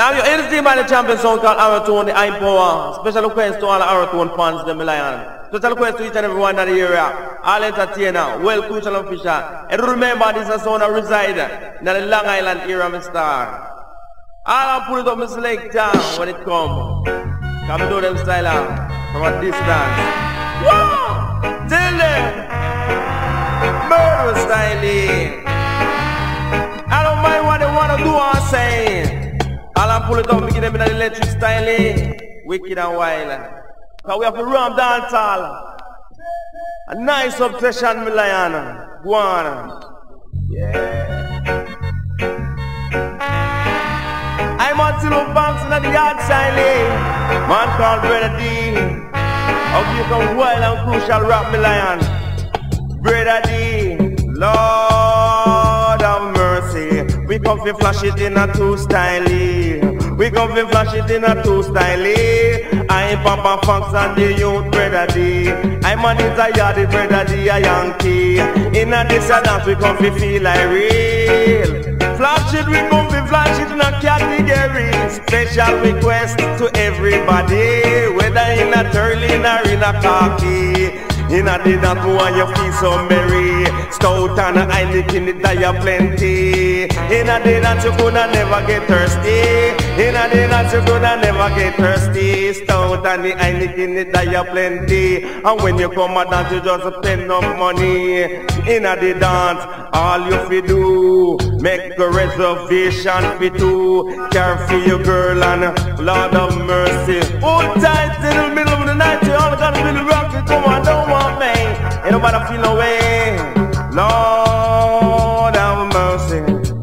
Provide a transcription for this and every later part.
Now you hear the team by the champion song called Aratone, the High Power. Special request to all the Aratone fans, them lion. Special request to each and everyone in the area. All entertainer, well crucial official. And remember this is sound reside in the Long Island area, Mr. All I put it up my selector when it come. Come do them style from a distance. Whoa! Tell them! Murder styling. I don't mind what they wanna do or say. All I pull it down, me give them in the electric style, eh? Wicked and wild. Cause we have to run dance all. A nice obsession, me lion. Go on. Yeah. I'm on Tilo Banks in the yard style, eh? Man called Brother D. How you come wild and crucial rap, me lion. Brother D. Lord of mercy. We come fi flash it in a two style. We come fi flash it in a two style. Eh? I am Papa Fox and the youth brother. I'm a desire the brother D a Yankee. In a this a dance we come fi feel like real. Flash it, we come fi flash it in a category. Special request to everybody, whether in a turling or in a khaki. In a day that one you feel so merry Stout and a Heineken it die plenty In a day that you coulda never get thirsty In a day that you coulda never get thirsty. Stout and the Heineken it die plenty. And when you come a dance you just spend no money. In a day dance all you fi do Make a reservation fi two Care for your girl and Lord of mercy. Hold tight in the middle of the night You all gotta be the rock Come on don't want me. Ain't nobody feel no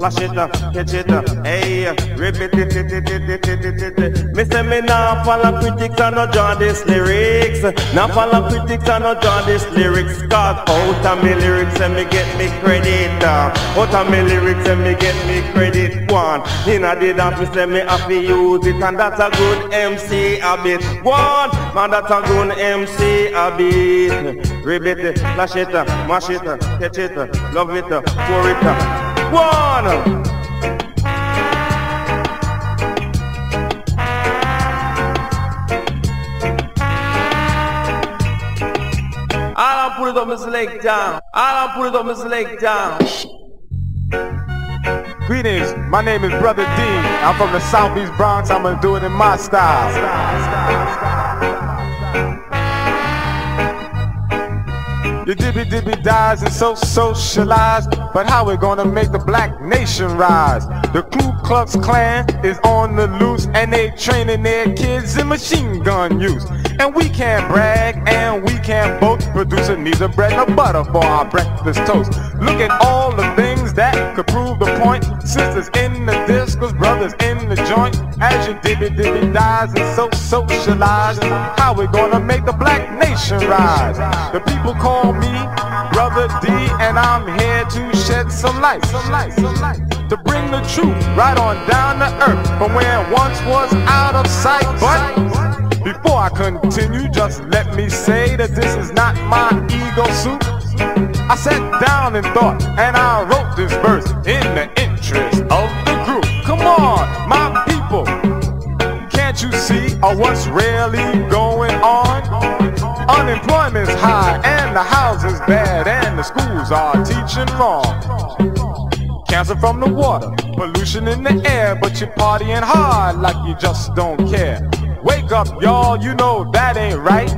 Flash it up, catch it up, hey Repeat it, it, it, it, it, it, it, it it. Me say me nah follow critics and no draw this lyrics. Nah follow critics and no draw this lyrics. Cause out of me lyrics and me get me credit. Uh. Out of me lyrics and me get me credit. One, in a day that me say me have to use it. And that's a good MC habit. One, man that's a good MC habit. Repeat it, flash it, mash it, catch it, love it, pour it. One. All I put it on my leg down. All I put it on my leg down. Greetings, my name is Brother D. I'm from the Southeast Bronx. I'm gonna do it in my style. You dibby dibby dies and so socialized, but how we gonna make the black nation rise? The Ku Klux Klan is on the loose and they training their kids in machine gun use. And we can't brag and we can't boast. Producer needs a bread and a butter for our breakfast toast. Look at all the things that could prove the point. Sisters in the discos, brothers in the joint. As you dibby dibby dies and so socialized, how we gonna make the black nation rise? The people call me Brother D, and I'm here to shed some light, some light, some light, to bring the truth right on down to earth from where it once was out of sight. But before I continue, just let me say that this is not my ego suit. I sat down and thought, and I wrote this verse in the interest of the group. Come on, my people, can't you see uh, what's really going on? Unemployment's high and the housing's bad and the schools are teaching wrong. Cancer from the water, pollution in the air, but you're partying hard like you just don't care. Wake up, y'all, you know that ain't right,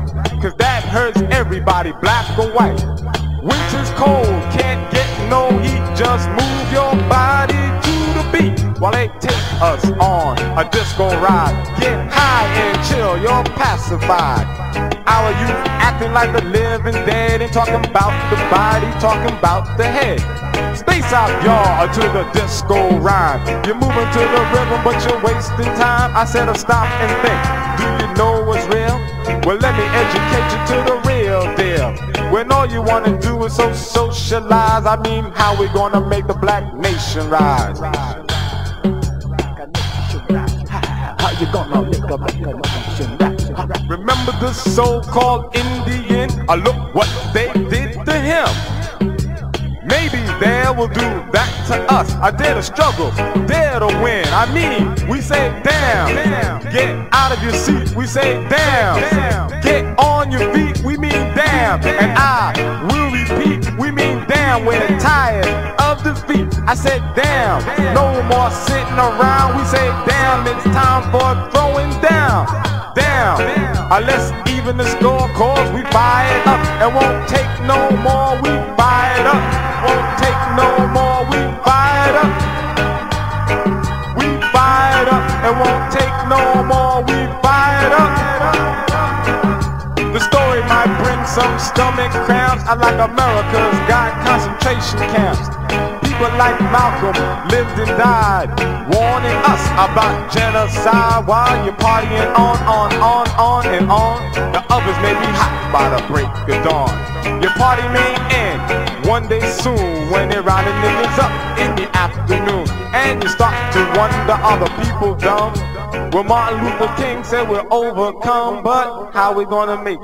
cause that hurts everybody, black or white. Winter's cold, can't get no heat, just move your body to the beat while they take us on a disco ride. Get high and chill, you're pacified. Our youth acting like the living dead and talking about the body, talking about the head. Space out, y'all, to the disco rhyme. You're moving to the rhythm, but you're wasting time. I said, stop and think. Do you know what's real? Well, let me educate you to the. When all you wanna do is so socialize, I mean, how we gonna make the black nation rise? How you gonna make make a nation rap? Remember the so-called Indian? Uh, look what they did to him. Maybe they will do that to us. I dare to struggle, dare to win. I mean, we say damn. Get out of your seat, we say damn. Get tired of defeat. I said damn. No more sitting around, we say damn. It's time for throwing down. Damn. Uh, let's even the score, cause we buy it up. And won't take no more, we buy it up. Won't take no more, we buy it up. We buy it up. And won't take no more, stomach cramps. I like America's got concentration camps. People like Malcolm lived and died, warning us about genocide while you're partying on, on, on, on, and on. The others may be hot by the break of dawn. Your party may end one day soon when they're rounding niggas up in the afternoon. And you start to wonder, are the people dumb? Well, Martin Luther King said we're overcome, but how we gonna make?